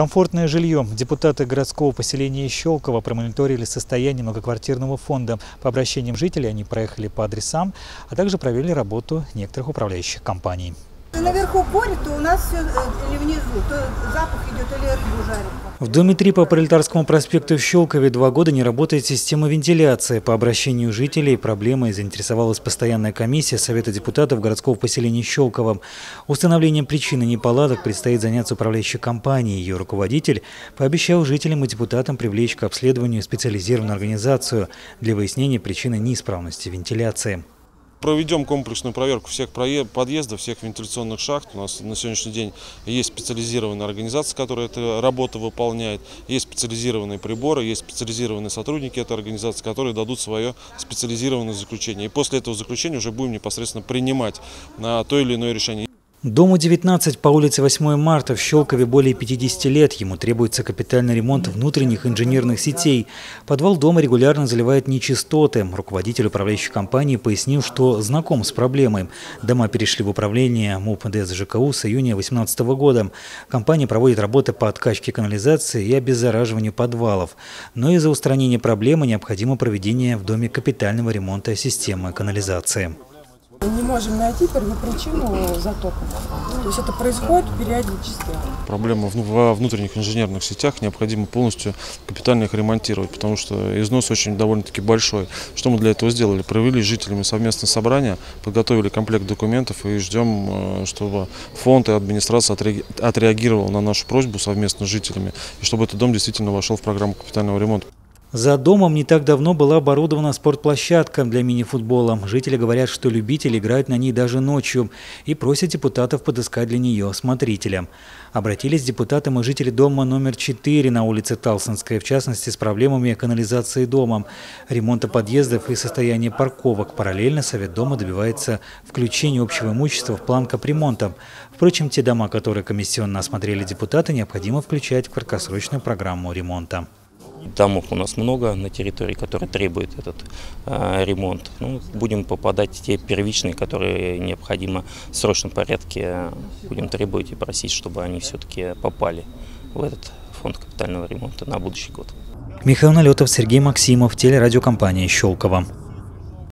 Комфортное жилье. Депутаты городского поселения Щелково промониторили состояние многоквартирного фонда. По обращениям жителей они проехали по адресам, а также провели работу некоторых управляющих компаний. Наверху горе, то у нас все, или внизу, то запах идет, или рыбу жарят. В доме 3 по Пролетарскому проспекту в Щелкове два года не работает система вентиляции. По обращению жителей проблемой заинтересовалась постоянная комиссия Совета депутатов городского поселения Щелково. Установлением причины неполадок предстоит заняться управляющей компанией. Ее руководитель пообещал жителям и депутатам привлечь к обследованию специализированную организацию для выяснения причины неисправности вентиляции. Проведем комплексную проверку всех подъездов, всех вентиляционных шахт. У нас на сегодняшний день есть специализированная организация, которая эту работу выполняет. Есть специализированные приборы, есть специализированные сотрудники этой организации, которые дадут свое специализированное заключение. И после этого заключения уже будем непосредственно принимать на то или иное решение. Дому 19 по улице 8 марта в Щелкове более 50 лет. Ему требуется капитальный ремонт внутренних инженерных сетей. Подвал дома регулярно заливает нечистоты. Руководитель управляющей компании пояснил, что знаком с проблемой. Дома перешли в управление МУП ЖКУ с июня 2018 года. Компания проводит работы по откачке канализации и обеззараживанию подвалов. Но из-за устранения проблемы необходимо проведение в доме капитального ремонта системы канализации не можем найти первопричину затока. То есть это происходит периодически. Проблема во внутренних инженерных сетях, необходимо полностью капитально их ремонтировать, потому что износ очень довольно-таки большой. Что мы для этого сделали? Провели с жителями совместное собрание, подготовили комплект документов и ждем, э, чтобы фонд и администрация отреагировал на нашу просьбу совместно с жителями, и чтобы этот дом действительно вошел в программу капитального ремонта. За домом не так давно была оборудована спортплощадка для мини-футбола. Жители говорят, что любители играют на ней даже ночью и просят депутатов подыскать для нее смотрителя. Обратились депутатам и жители дома номер 4 на улице Талсонская, в частности, с проблемами канализации дома, ремонта подъездов и состояния парковок. Параллельно Совет дома добивается включения общего имущества в план капремонта. Впрочем, те дома, которые комиссионно осмотрели депутаты, необходимо включать в краткосрочную программу ремонта. Домов у нас много на территории, которые требуют этот э, ремонт. Ну, будем попадать в те первичные, которые необходимо в срочном порядке будем требовать и просить, чтобы они все-таки попали в этот фонд капитального ремонта на будущий год. Михаил Налетов, Сергей Максимов, телерадиокомпания «Щелково».